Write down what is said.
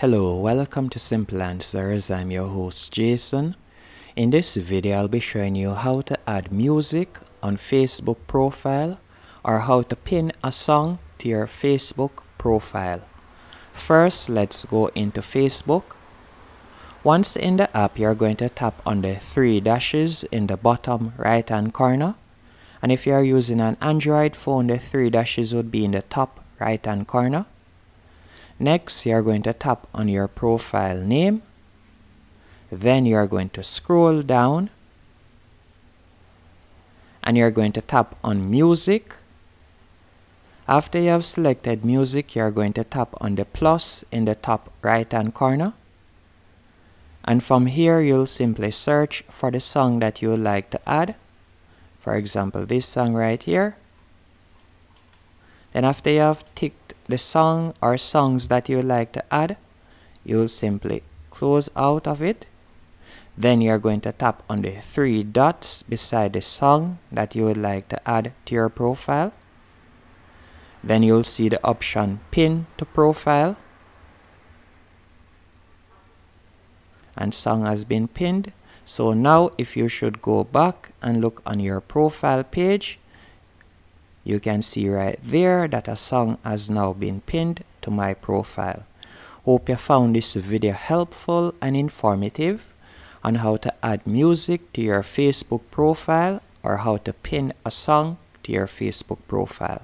Hello, welcome to Simple Answers. I'm your host Jason. In this video, I'll be showing you how to add music on Facebook profile or how to pin a song to your Facebook profile. First, let's go into Facebook. Once in the app, you're going to tap on the three dashes in the bottom right hand corner. And if you're using an Android phone, the three dashes would be in the top right hand corner. Next, you are going to tap on your profile name. Then you are going to scroll down and you're going to tap on music. After you have selected music, you're going to tap on the plus in the top right hand corner. And from here, you'll simply search for the song that you would like to add. For example, this song right here. Then after you have ticked the song or songs that you would like to add, you'll simply close out of it. Then you're going to tap on the three dots beside the song that you would like to add to your profile. Then you'll see the option pin to profile. And song has been pinned. So now if you should go back and look on your profile page, you can see right there that a song has now been pinned to my profile. Hope you found this video helpful and informative on how to add music to your Facebook profile or how to pin a song to your Facebook profile.